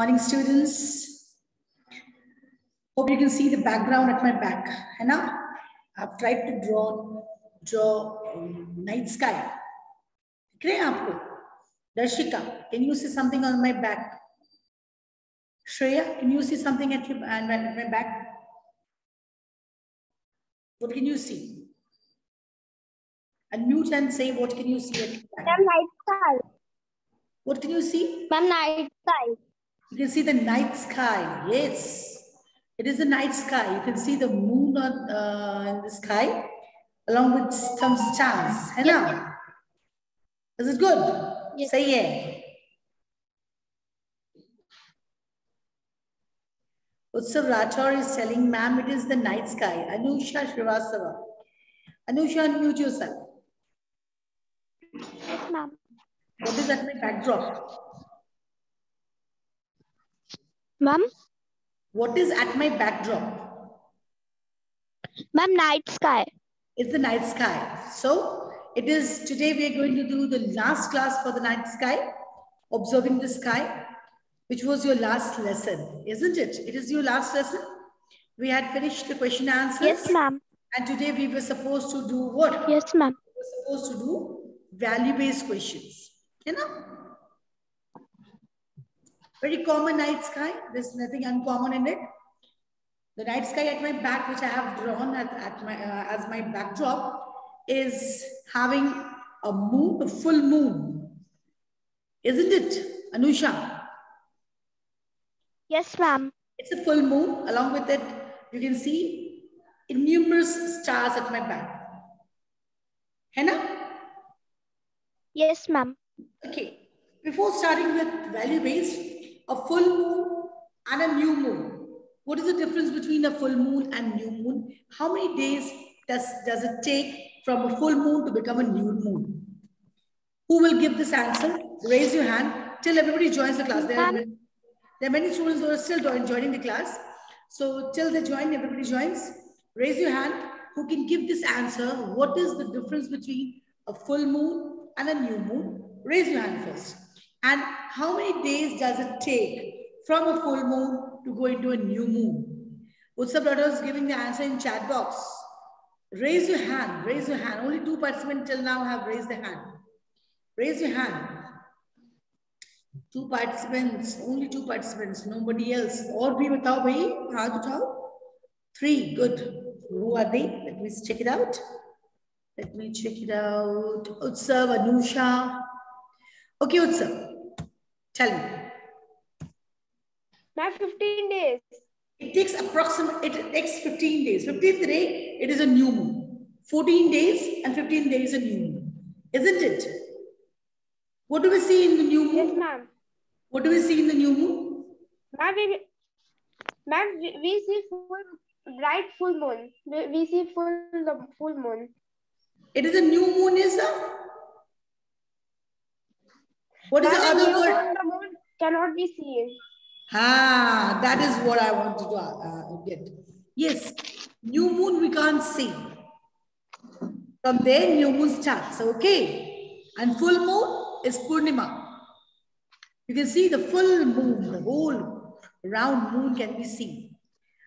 Morning students. Hope you can see the background at my back. Hannah, I've tried to draw draw um, night sky. Darshika, can you see something on my back? Shreya, can you see something at, your, uh, at my back? What can you see? Unmute and say, what can you see at your back? Ma'am, night sky. What can you see? Ma'am, night sky. You can see the night sky. Yes, it is the night sky. You can see the moon on uh, in the sky along with some stars. है ना? Is it good? Yes. Say yeah. Utsav Rathore is telling, ma'am, it is the night sky. Anusha Srivastava. Anusha, unmute yourself. Yes, ma'am. What is that my backdrop? Ma'am, What is at my backdrop? ma'am, night sky. It's the night sky. So it is today we are going to do the last class for the night sky, observing the sky, which was your last lesson, isn't it? It is your last lesson. We had finished the question answers. Yes, ma'am. And today we were supposed to do what? Yes, ma'am. We were supposed to do value-based questions. You know? Very common night sky. There's nothing uncommon in it. The night sky at my back, which I have drawn at, at my, uh, as my backdrop, is having a moon, a full moon. Isn't it, Anusha? Yes, ma'am. It's a full moon. Along with it, you can see innumerous stars at my back. Henna? Yes, ma'am. Okay. Before starting with value based, a full moon and a new moon. What is the difference between a full moon and new moon? How many days does, does it take from a full moon to become a new moon? Who will give this answer? Raise your hand till everybody joins the class. There are, there are many students who are still joining the class. So till they join, everybody joins. Raise your hand. Who can give this answer? What is the difference between a full moon and a new moon? Raise your hand first. And how many days does it take from a full moon to go into a new moon? Utsav brother is giving the answer in chat box. Raise your hand, raise your hand. Only two participants till now have raised their hand. Raise your hand. Two participants, only two participants, nobody else. Or bhi batao bhai, haath uthao. Three, good. Who are they? Let me check it out. Let me check it out. Utsav, Anusha. Okay, Utsav. Tell me. Ma'am, 15 days. It takes approximate, it takes 15 days. 15th day, it is a new moon. 14 days and 15 days a new moon. Isn't it? What do we see in the new moon? Yes, ma'am. What do we see in the new moon? Ma'am, we, ma'am, we, see full, bright full moon. We, we see full, the full moon. It is a new moon, is a What is the other word? moon, the moon cannot be seen. Ah, that is what I wanted to uh, get. Yes, new moon we can't see. From there, new moon starts. Okay, and full moon is Purnima. You can see the full moon, the whole round moon can be seen.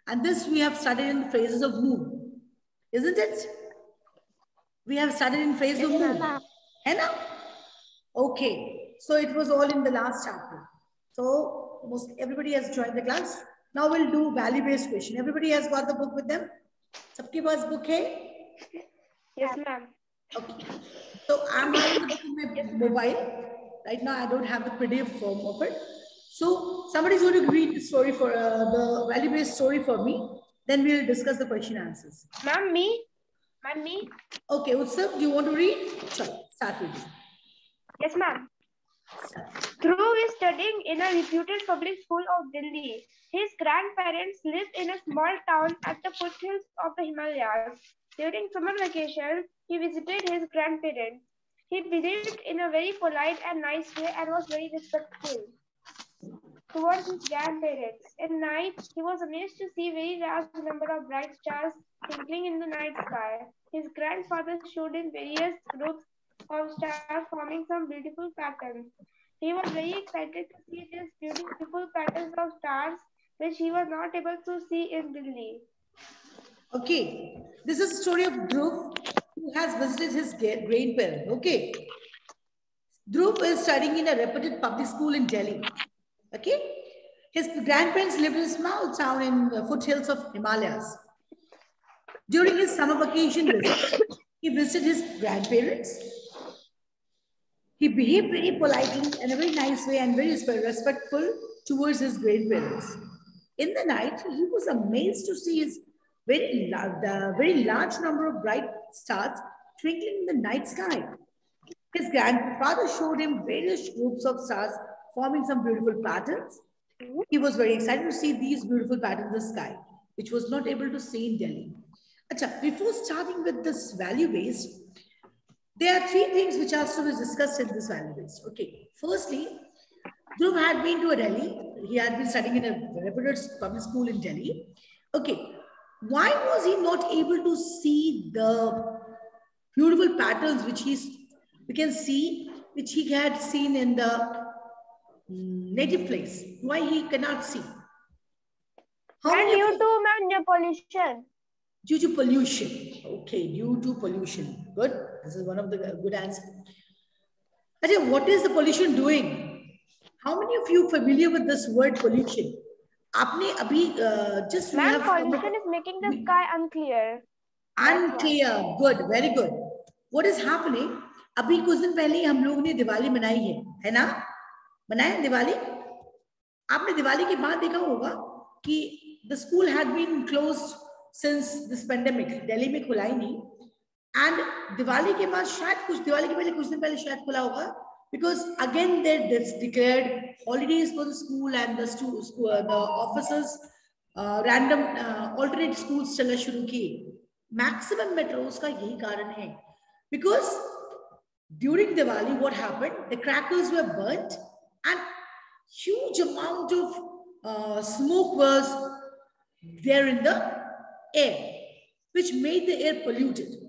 And this we have studied in phases of moon, isn't it? We have studied in phases of moon. ना? Okay, so it was all in the last chapter. So most everybody has joined the class. Now we'll do value-based question. Everybody has got the book with them? सबके पास book है? Yes, ma'am. Okay. So I'm having the book in my mobile. Right now I don't have the PDF form of it. So somebody's going to read the story for uh, the value-based story for me. Then we'll discuss the question answers. Ma'am, me? Ma'am, me? Okay, Utsav, do you want to read? Sure, start reading. Yes, ma'am. Start. Dhruv is studying in a reputed public school of Delhi. His grandparents live in a small town at the foothills of the Himalayas. During summer vacation, he visited his grandparents. He behaved in a very polite and nice way and was very respectful towards his grandparents. At night, he was amazed to see a very large number of bright stars twinkling in the night sky. His grandfather showed him various groups of stars forming some beautiful patterns. He was very excited to see these beautiful patterns of stars which he was not able to see in Delhi. Okay, this is a story of Dhruv who has visited his grandparents. Okay, Dhruv is studying in a reputed public school in Delhi. Okay, his grandparents lived in a small town in the foothills of Himalayas. During his summer vacation he visited his grandparents. He behaved very politely in a very nice way and very respectful towards his grandparents. In the night, he was amazed to see his very, the very large number of bright stars twinkling in the night sky. His grandfather showed him various groups of stars forming some beautiful patterns. He was very excited to see these beautiful patterns in the sky, which was not able to see in Delhi. Achha, before starting with this value based, there are three things which are to be discussed in this value based. Okay, firstly, Dhruv had been to a Delhi. He had been studying in a reputed public school in Delhi. Okay, why was he not able to see the beautiful patterns which he's we can see which he had seen in the native place? Why he cannot see? How and due to man pollution. Due to pollution. Okay. Due to pollution. Good this is one of the good answer Ajay, what is the pollution doing how many of you familiar with this word pollution आपने अभी just Ma'am, pollution is making the sky unclear. Unclear. Good. Very good. What is happening? अभी कुछ दिन पहले ही हम लोग ने दिवाली मनाई है है ना मनाया दिवाली आपने दिवाली के बाद देखा होगा कि the school had been close since this pandemic Delhi में खुला ही नहीं एंड दिवाली के बाद शायद कुछ दिवाली के पहले कुछ दिन पहले शायद खुला होगा because again they declared holidays for the school and the school, uh, the officers uh, random uh, alternate schools चलना शुरू किए maximum metros का यही कारण है because during Diwali what happened the crackers were burnt and huge amount of uh, smoke was there in the air which made the air polluted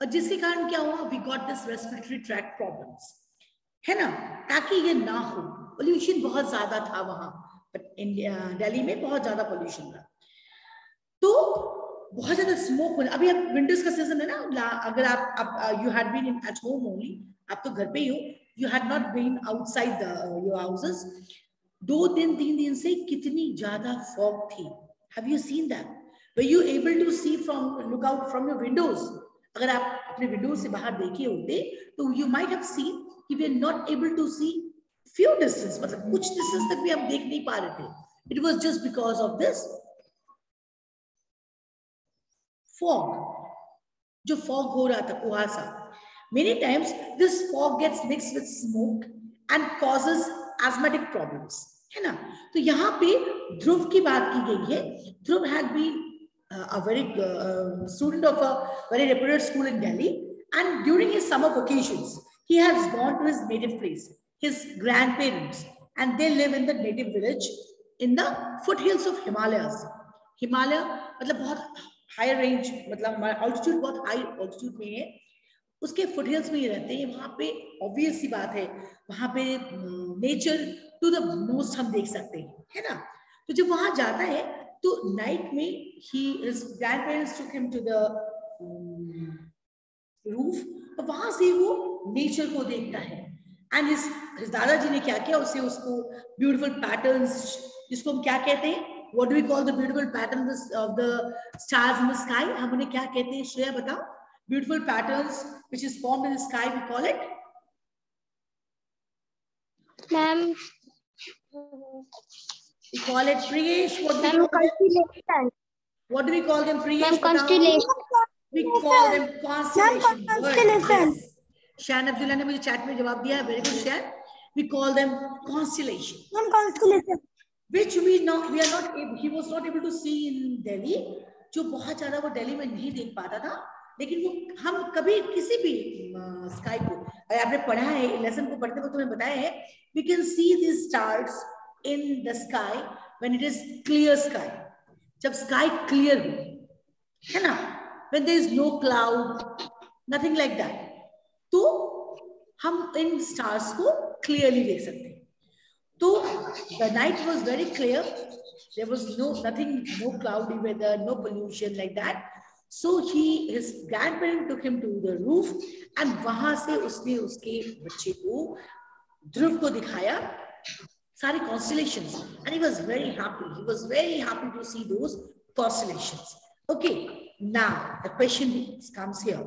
और जिसके कारण क्या हुआ? We got this respiratory tract problems. है ना? ताकि ये ना हो। पोल्यूशन बहुत ज़्यादा था वहाँ इंडिया दिल्ली में बहुत ज़्यादा पोल्यूशन था। तो बहुत ज़्यादा स्मोक होना अभी आप विंटर्स का सीज़न है ना? अगर आप आप you had been at home only आप तो घर पे ही हो। You had not been outside your houses दो दिन, तीन दिन से कितनी ज़्यादा फॉग थी। Have you seen that way you able to see from look out from your windows अगर आप अपने विंडो से बाहर देखे होते तो यू माइट हैव सीन कि we are not able to see few distance मतलब कुछ डिस्टेंस तक भी हम देख नहीं पा रहे थे। It was just because of this fog जो फॉग हो रहा था, कुहासा। Many times this fog gets mix with smoke and causes asthmatic problems है ना? तो यहाँ पे ध्रुव की बात की गई है। Dhruv had been a very uh, student of a very reputed school in Delhi and during his summer vacations he has gone to his native place, his grandparents, and they live in the native village in the foothills of Himalayas. Himalaya मतलब बहुत high range मतलब हमारा altitude बहुत high altitude में है उसके foothills में ही रहते हैं वहाँ पे ऑब्वियस सी बात है वहाँ पे नेचर टू द मोस्ट हम देख सकते हैं है ना तो जब वहाँ जाता है तो नाइट में ही his grandparents took him to the roof वहाँ से वो नेचर को देखता है। एंड हिज हिज दादाजी ने क्या किया? उसे उसको ब्यूटीफुल पैटर्न्स जिसको हम क्या कहते हैं? What do we call the beautiful patterns of the stars in the sky हम उन्हें क्या कहते हैं? श्रेया, बताओ। Beautiful patterns which is formed in the sky we call it ma'am We call it Priyesh. What do, we call what do we call them, Priyesh? Constellation. We call them constellation. Constellation. Shan Abdullah ने मुझे chat में जवाब दिया है. Very good, Shan. We call them constellation. One constellation. Which we not we are not able, he was not able to see in Delhi. जो बहुत ज़्यादा वो दिल्ली में नहीं देख पाता था लेकिन वो हम कभी किसी भी स्काई को अगर आपने पढ़ा है लेसन को पढ़ते वक्त तुम्हें बताया है we can see this stars in the sky when it is clear sky जब sky clear हो है ना when there is no cloud nothing like that तो हम इन stars को clearly देख सकते हैं तो the night was very clear there was no nothing no cloudy weather no pollution like that so he his grandparent took him to the roof and वहाँ से उसने उसके बच्चे को ध्रुव को दिखाया सारी constellations and he was very happy he was very happy to see those constellations okay now the question comes here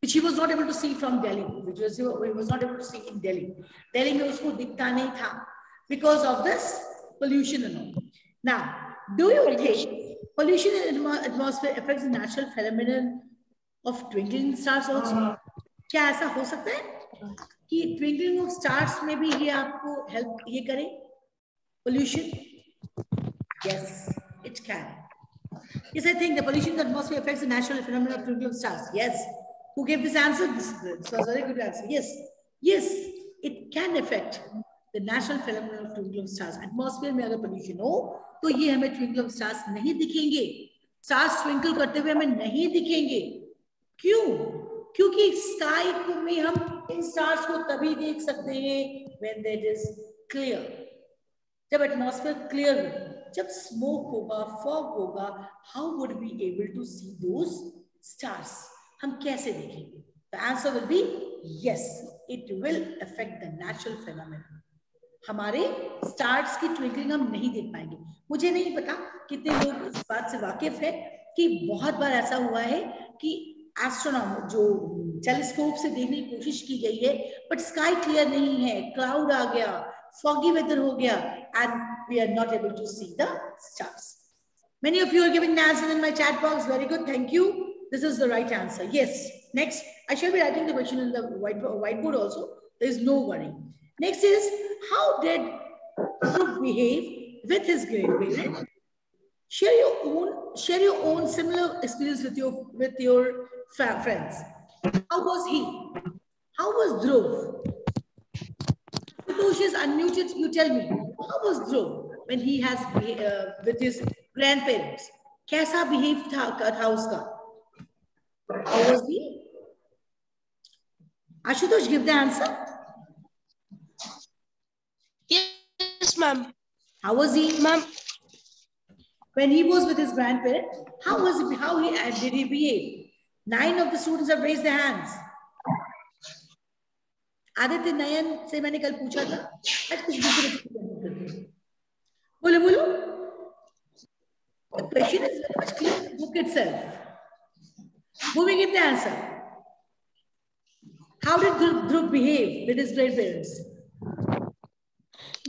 which he was not able to see from delhi which was he was not able to see in delhi delhi mein usko dikhta nahi tha because of this pollution and all now do you think pollution in atmosphere affects the natural phenomenon of twinkling stars also क्या ऐसा हो सकता है कि twinkling of stars में भी ये आपको हेल्प ये करे pollution yes it can Yes, I think the pollution in the atmosphere affects the natural phenomenon of twinkling of stars. Yes. Who gave this answer? This, this was a very good answer. Yes. Yes, it can affect the natural phenomenon of twinkling of stars. Atmosphere में अगर pollution हो तो ये हमें twinkle of stars नहीं दिखेंगे stars twinkle करते हुए हमें नहीं दिखेंगे क्यों क्योंकि स्काई में हम इन स्टार्स को तभी देख सकते हैं व्हेन दैट इज़ क्लियर जब एटमॉस्फेयर क्लियर हो, जब स्मोक होगा फॉग होगा how would be able to see those stars हम कैसे देखेंगे? The answer will be yes it will affect the natural phenomena हमारे स्टार्स की ट्विंकलिंग हम नहीं देख पाएँगे। मुझे नहीं पता कितने लोग इस बात से वाकिफ है कि बहुत बार ऐसा हुआ है कि एस्ट्रोनॉम जो टेलीस्कोप से देखने की कोशिश की गई है बट स्काई क्लियर नहीं है क्लाउड आ गया फॉगी वेदर हो गया and we are not able to see the stars Many of you are giving the answer in my chat box. Very good. Thank you. This is the right answer. Yes. Next, I shall be writing the question in the whiteboard also. There is no worry. Next is, how did Dhruv behave with his great grandparents? Share your own, share your own similar experience with your with your friends. How was he? How was Dhruv? Santosh unmuted, you tell me. How was Dhruv when he has uh, with his grandparents? Kaisa behaved tha, tha uska? How was he? Ashutosh, give the answer. Yes, ma'am. How was he? Ma'am. When he was with his grandparents, how was he, how he, did he behave? Nine of the students have raised their hands. Aditya Nayan से मैंने कल पूछा था आज कुछ दूसरे बोलो बोलो The question is very much clear in the book itself. Moving in the answer. How did Dhruv behave with his grandparents?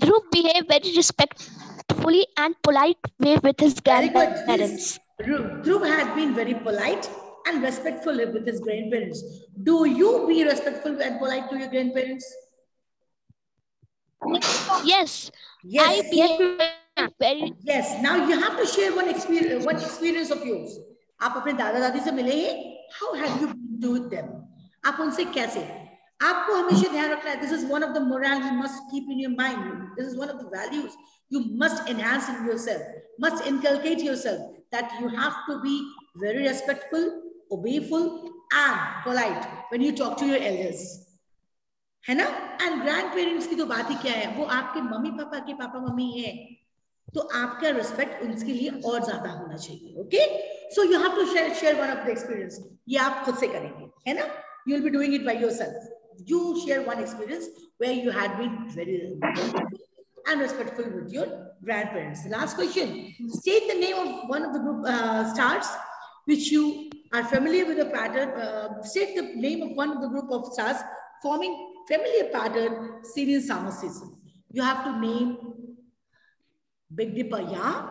Dhruv behaved very respectfully and polite way with his grandparents. Dhruv had been very polite and respectful with his grandparents. Do you be respectful and polite to your grandparents? Yes. Yes. I behave very. Yes. Now you have to share one experience, one experience of yours. आप अपने दादा दादी से मिले हैं How have you been to them? आप उनसे कैसे आपको हमेशा ध्यान रखना है This is one of the morale you must keep in your mind. This is one of the values you must enhance in yourself, must inculcate yourself that you have to be very respectful, obeyful and polite when you talk to your elders. है ना? And grand parents की तो बात ही क्या है? वो आपके mummy papa के पापा मम्मी है। तो आपका रिस्पेक्ट उनके लिए और ज़्यादा होना चाहिए okay so you have to share share one of the experience ये आप खुद से करेंगे है ना? You will be doing it by yourself you share one experience where you had been very and respectful with your grandparents. The last question. State the name of one of the group uh, stars which you are familiar with the pattern. Uh, state the name of one of the group of stars forming familiar pattern seen in summer season. You have to name Big Dipper, yeah?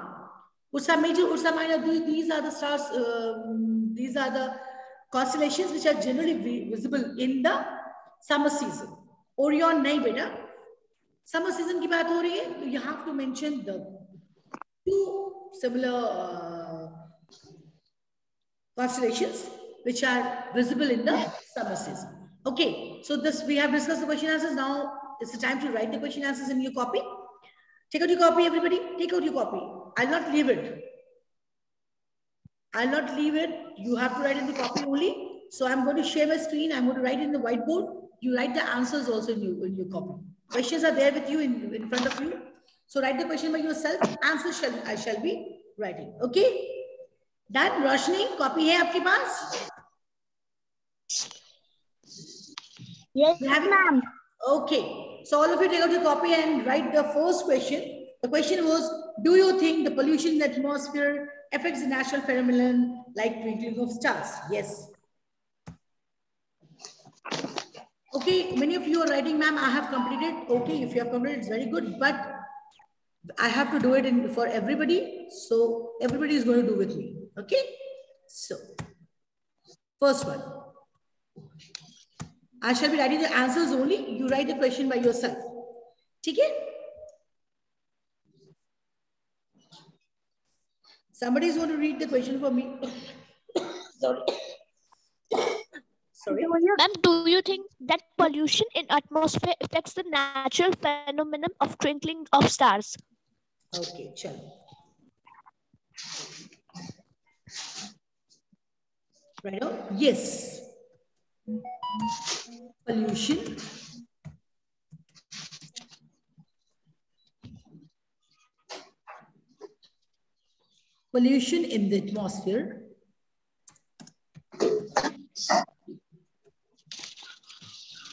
Ursa Major, Ursa Minor, these are the stars, uh, these are the constellations which are generally visible in the summer season. Orion, nahi beta. Summer season की बात हो रही है तो you have to mention the two similar uh, constellations which are visible in the summer season. Okay, so this we have discussed the question answers. Now it's the time to write the question answers in your copy. Take out your copy, everybody. Take out your copy. I'll not leave it. I'll not leave it. You have to write in the copy only. So I'm going to share my screen. I'm going to write in the whiteboard. You write the answers also in your, in your copy. Questions are there with you in, in front of you. So write the question by yourself. Answer shall I shall be writing. Okay? Done. Roshni, copy hai aapke paas? Yes, ma'am. Okay. So all of you take out your copy and write the first question. The question was, do you think the pollution in the atmosphere affects the natural phenomenon like twinkling of stars? Yes. Okay, many of you are writing, ma'am, I have completed. Okay, if you have completed, it's very good. But I have to do it in, for everybody. So everybody is going to do with me. Okay. So first one. I shall be writing the answers only. You write the question by yourself. Okay? Somebody is going to read the question for me. Sorry. Sorry. Ma'am, do you think that pollution in atmosphere affects the natural phenomenon of twinkling of stars? Okay, chalo. Right now? Yes. Pollution. Pollution in the atmosphere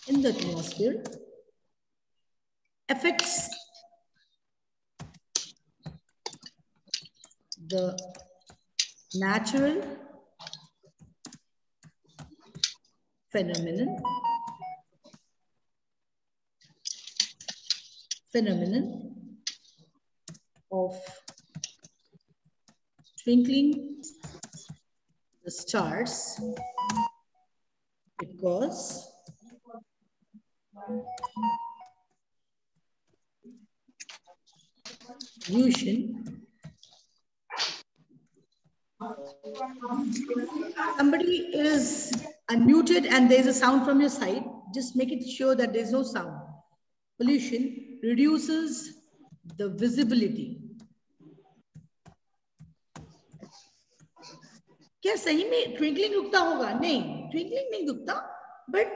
in the atmosphere affects the natural phenomenon. Phenomenon of twinkling the stars. Because pollution somebody is unmuted and there's a sound from your side just make it sure that there's no sound pollution reduces the visibility क्या सही में twinkling रुकता होगा नहीं twinkling नहीं रुकता but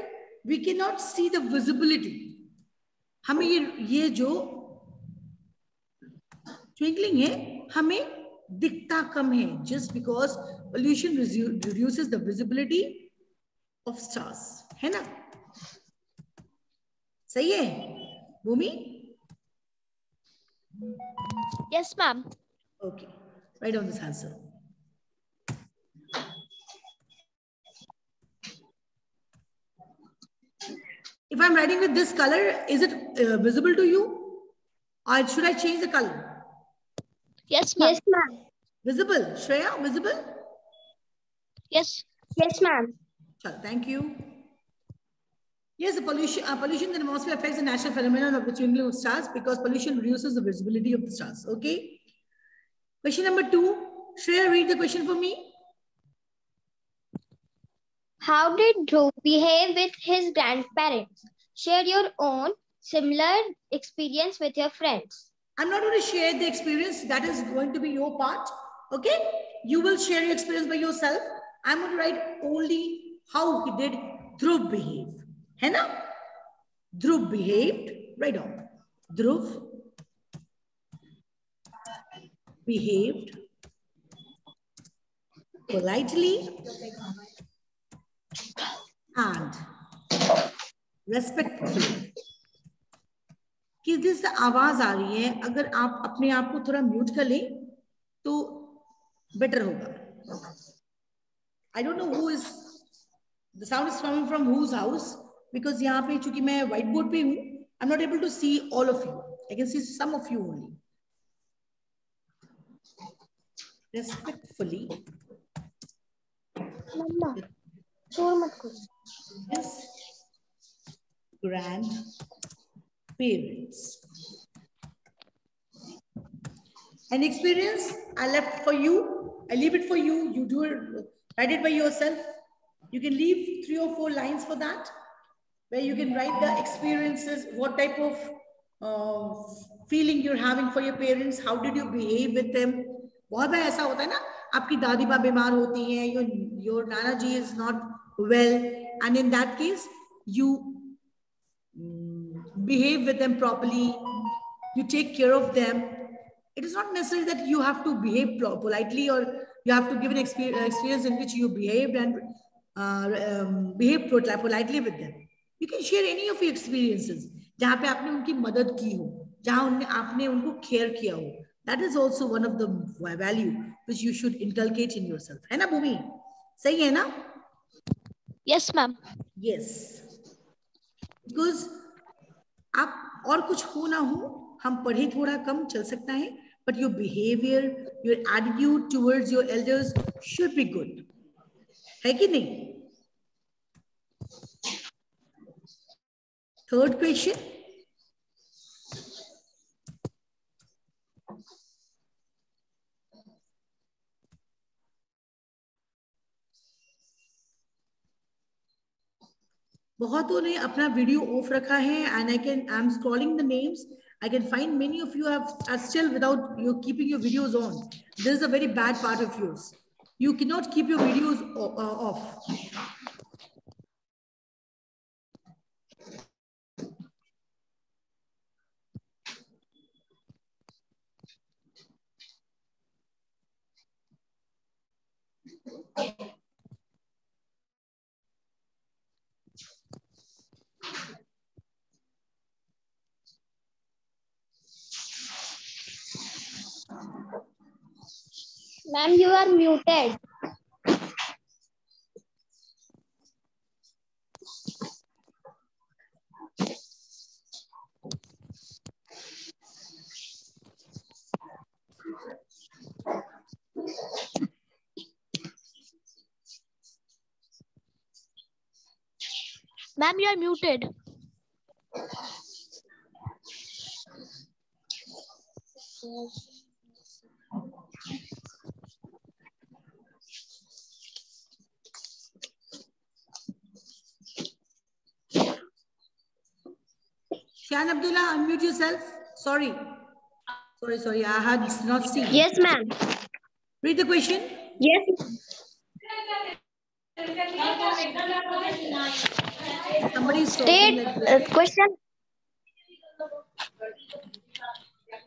we can not see the visibility हमें ये ये जो ट्विंकलिंग है हमें दिखता कम है just because pollution reduces the visibility of stars है ना सही है Bhumi Yes, ma'am. Okay, write down this answer. If I'm writing with this color, is it uh, visible to you? Or should I change the color? Yes, ma'am. Yes, ma'am. Visible. Shreya, visible? Yes. Yes, ma'am. Chalo, thank you. Yes, the pollution, uh, pollution in the atmosphere affects the natural phenomenon of the twinkling of stars because pollution reduces the visibility of the stars. Okay. Question number two. Shreya, read the question for me. How did Dhruv behave with his grandparents? Share your own similar experience with your friends. I'm not going to share the experience. That is going to be your part. Okay. You will share your experience by yourself. I'm going to write only how did Dhruv behave है ना Dhruv behave right of Dhruv behave politely and respectfully किस दिन से आवाज़ आ रही है? अगर आप अपने आप को थोड़ा म्यूट कर लें तो बेटर होगा। I don't know who is the sound is coming from whose house because यहाँ पे चूंकि मैं व्हाइट बोर्ड पे हूँ I am not able to see all of you I can see some of you only respectfully Mama, शोर मत करो. his grandparents. An experience I left for you. I leave it for you. You do it, write it by yourself. You can leave three or four lines for that, where you can write the experiences, what type of uh, feeling you're having for your parents, how did you behave with them. बहुत बार ऐसा होता है ना आपकी दादी माँ बीमार होती हैं your your Nana ji is not well and in that case you behave with them properly you take care of them it is not necessary that you have to behave politely or you have to give an experience in which you behaved and Um, behave politely with them. You can share any of your experiences. जहाँ पे आपने उनकी मदद की हो जहाँ उनने आपने उनको केयर किया हो. That is also one of the value which you should inculcate in your self है ना भूमि? सही है ना? यस मैम यस बिकॉज़ आप और कुछ हो ना हो हम पढ़े थोड़ा कम चल सकता है but your behaviour your attitude towards your elders should be good है कि नहीं? थर्ड क्वेश्चन बहुतों ने अपना वीडियो ऑफ़ रखा है and I can I am scrolling the names I can find many of you have are still without you keeping your videos on this is a very bad part of yours You cannot keep your videos uh, off. Ma'am, you are muted. Ma'am, you are muted Abdullah, unmute yourself. Sorry. Sorry, sorry. I had not seen. Yes, ma'am. Read the question. Yes. Somebody State uh, question.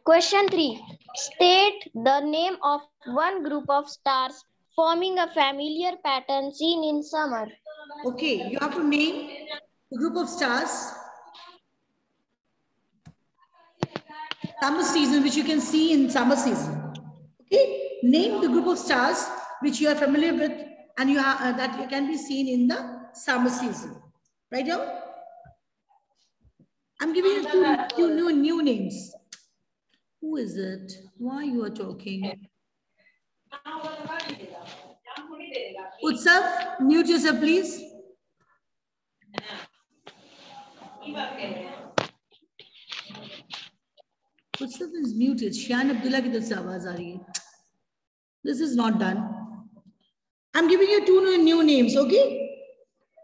Question three. State the name of one group of stars forming a familiar pattern seen in summer. Okay, you have to name the group of stars. Summer season, which you can see in summer season. Okay, name the group of stars which you are familiar with and you have uh, that you can be seen in the summer season. Right now, I'm giving you two, two new, new names. Who is it? Why you are talking? Utsav, mute yourself, please. What's is muted. Abdullah ki taraf se awaaz aa rahi hai. This is not done. I'm giving you two new names, okay?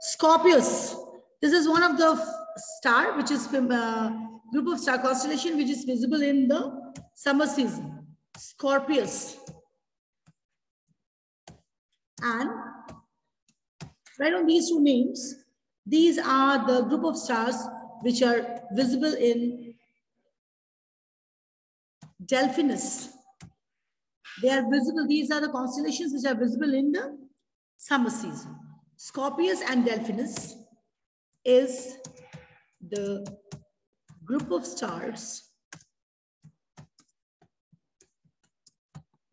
Scorpius. This is one of the star, which is uh, group of star constellation, which is visible in the summer season. Scorpius. And right on these two names, these are the group of stars which are visible in Delphinus. They are visible, these are the constellations which are visible in the summer season. Scorpius and Delphinus is the group of stars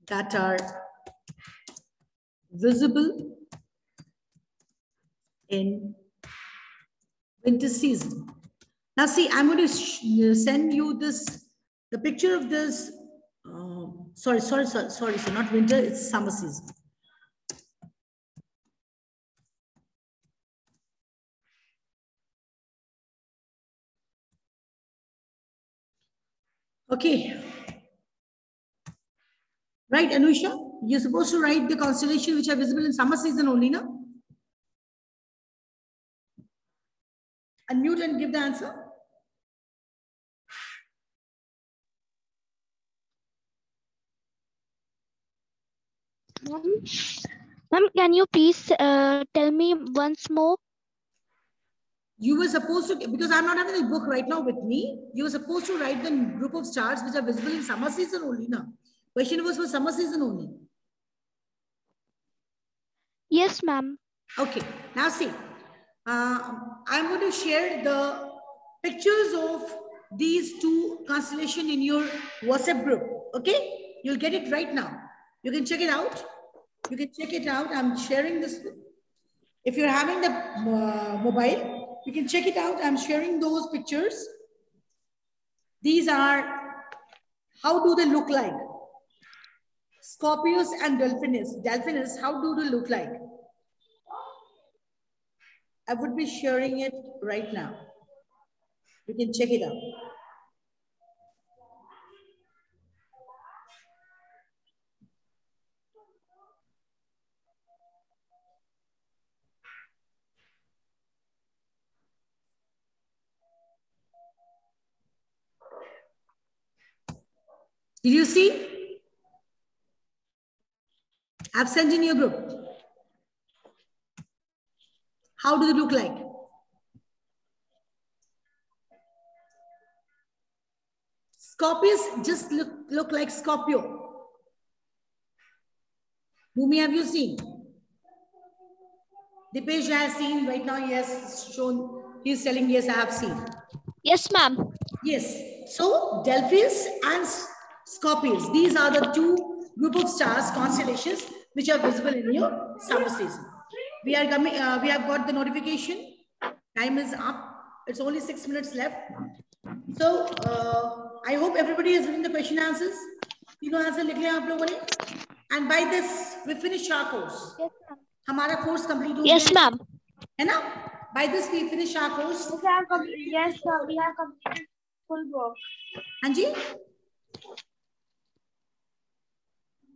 that are visible in winter season. Now see, I'm going to send you this, the picture of this, uh, sorry, sorry, sorry, sorry, so not winter, it's summer season. Okay. Right, Anusha? You're supposed to write the constellation which are visible in summer season only, no? Unmute and give the answer. Ma'am, can you please uh, tell me once more? You were supposed to, because I'm not having a book right now with me, you were supposed to write the group of stars which are visible in summer season only now. Question was for summer season only. Yes, ma'am. Okay, now see, uh, I'm going to share the pictures of these two constellation in your WhatsApp group. Okay, you'll get it right now. You can check it out. You can check it out. I'm sharing this. If you're having the uh, mobile, you can check it out. I'm sharing those pictures. These are, how do they look like? Scorpius and Delphinus. Delphinus, how do they look like? I would be sharing it right now. You can check it out. Did you see? I've in your group. How do they look like? Scorpius just look, look like Scorpio. Bhumi, have you seen? Dipesh has seen, right now he has shown, he's telling, yes, I have seen. Yes, ma'am. Yes. So Delphinus and Scorpius, these are the two group of stars, constellations, which are visible in your summer season. We are coming, uh, we have got the notification. Time is up. It's only six minutes left. So uh, I hope everybody has written the question answers. तीनों answer लिख लिया आप लोगों ने and by this we finish our course हमारा course complete हो Yes, गया ma'am. है ना by this we finish our course We have com- yes, sir, we have completed full book. हाँ जी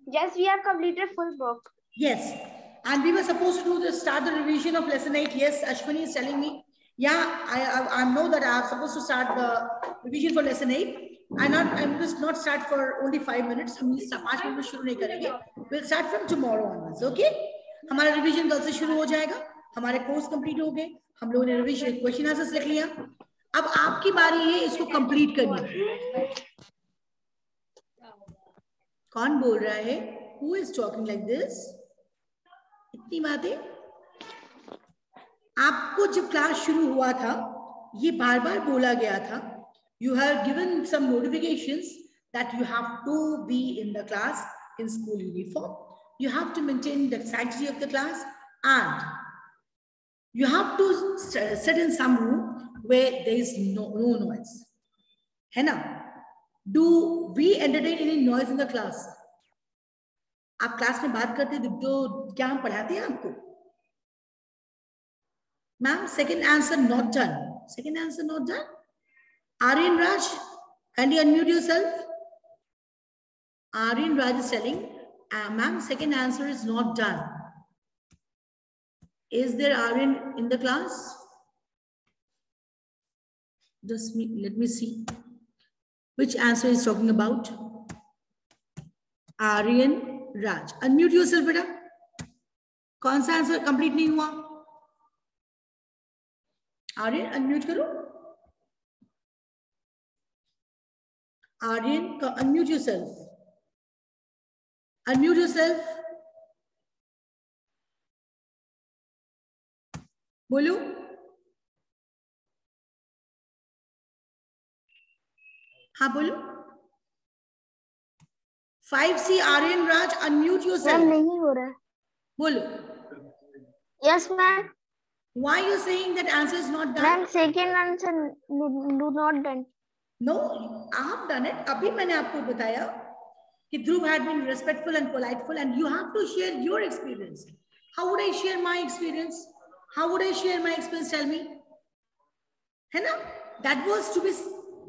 Yes, we have completed full book. Yes. And we were supposed to do the start the revision of lesson 8. Yes, Ashwini is telling me. Yeah, I, I, I know that I'm supposed to start the revision for lesson 8. I not I'm just not start for only five minutes. हम पाँच minute में शुरू नहीं करेंगे. We'll start from tomorrow onwards. Okay? हमारा revision कल से शुरू हो जाएगा. हमारे कोर्स कंप्लीट हो गए. हम लोगों ने रिवीजन क्वेश्चन आंसर्स लिख लिया. अब आपकी बारी है इसको कंप्लीट करने की. कौन बोल रहा है? Who is talking like this इतनी बातें। आपको जब क्लास शुरू हुआ था, ये बार बार बोला गया था you have given some notification that you have to be in the class in school uniform you have to maintain the sanctity of the class and you have to set in some room way there is no no noise है ना? Do we entertain any noise in the class आप class में बात करते हैं जो क्या हम पढ़ाते हैं आपको ma'am second answer not done second answer not done Aryan Raj can you unmute yourself Aryan Raj is telling, uh, ma'am, second answer is not done. Is there Aryan in the class? Just me, let me see. Which answer is talking about? Aryan Raj. Unmute yourself, beta. कौन सा answer complete नहीं हुआ Aryan unmute करो Aryan unmute yourself Unmute yourself. बोलो हाँ बोलो five C Aryan Raj unmute your self नहीं हो रहा है बोलो yes ma'am why you saying that answer is not done ma'am second answer do not done no i have done it अभी मैंने आपको बताया कि ध्रुव had been respectful and politeful and you have to share your experience how would i share my experience how would i share my experience tell me है ना that was to be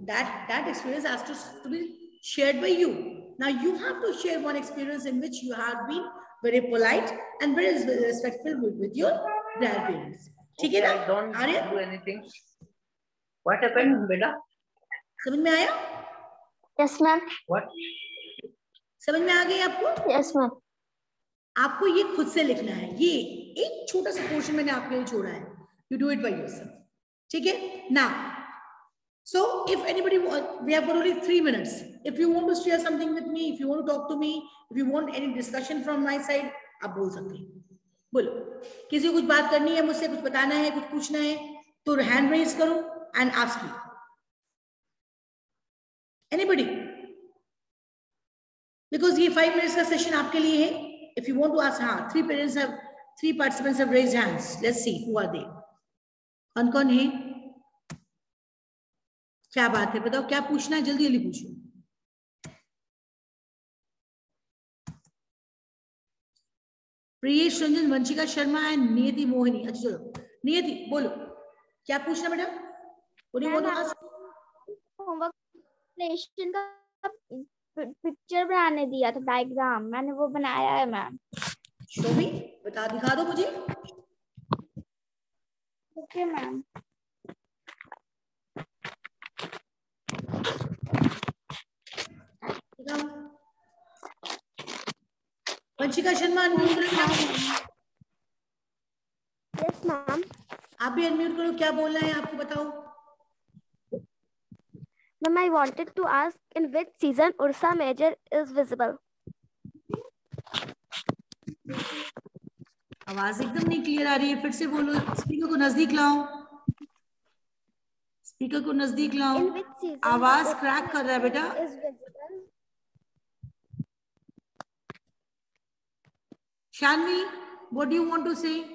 that that experience has to, to be shared by you now you have to share one experience in which you have been very polite and very respectful with, with your grandparents ठीक है I ना don't Aryan do anything. What happened, beta? समझ में आया yes ma'am What? समझ में आ गई आपको यस मैम आपको ये खुद से लिखना है ये एक छोटा सा पोर्शन मैंने आपके लिए छोड़ा है you do it by yourself ठीक है ना so if anybody we have got only three minutes if you want to share something with me if you want to talk to me if you want any discussion from my side आप बोल सकते हैं बोलो किसी को कुछ बात करनी है मुझसे कुछ बताना है कुछ पूछना है तो हैंड रेज करो and ask me anybody because ये फाइव मिनट्स का सेशन आपके लिए है if you want to ask हाँ three parents have three participants have raised hands let's see who are they कौन कौन है क्या बात है? बताओ क्या पूछना है? जल्दी जल्दी पूछो प्रियेश रंजन वंशिका शर्मा एंड नियति मोहिनी। अच्छा चलो। नियति बोलो। क्या पूछना मैडम? होमवर्क का पिक्चर बनाने दिया था डायग्राम मैंने वो बनाया है मैम। शोभी बता दिखा दो मुझे। Okay ma'am. Vanshika Sharma unmute करो यस मैम आप भी अनम्यूट करो क्या बोलना है आपको बताओ? Ma'am, I wanted to ask in which season Ursa Major is visible? आवाज़ एकदम नहीं क्लियर आ रही है फिर से बोलो। स्पीकर को नज़दीक लाओ। स्पीकर को नज़दीक लाओ। आवाज़ क्रैक कर रहा है बेटा। Shanvi, what do you want to say?